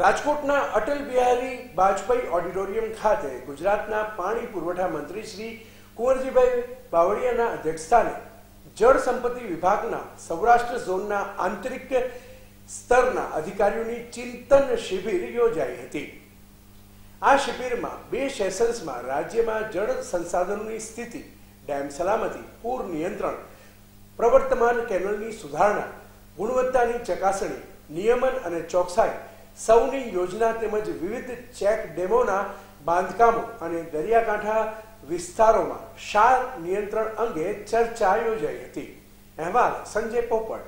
રાજકોટના અટલ બિહારી વાજપેયી ઓડિટોરિયમ ખાતે ગુજરાતના પાણી પુરવઠા મંત્રી શ્રી કુંવરજીભાઈ બાવળિયાના અધ્યક્ષસ્થાને જળ સંપત્તિ વિભાગના સૌરાષ્ટ્ર ઝોનના આંતરિક સ્તરના અધિકારીઓની ચિંતન શિબિર યોજાઈ હતી. આ શિબિરમાં બે સેશન્સમાં રાજ્યમાં જળ સંસાધનોની સ્થિતિ, ડેમ સલામતી, પૂર નિયંત્રણ, પ્રવર્તમાન કેનલની સુધારણા, ગુણવત્તાની ચકાસણી, નિયમન અને ચોકસાઈ સૌની યોજના તેમજ વિવિધ ચેક ડેમોના બાંધકામો અને દરિયાકાંઠા વિસ્તારોમાં ક્ષાર નિયંત્રણ અંગે ચર્ચા યોજાઈ હતી. અહેવાલ સંજય પોપટ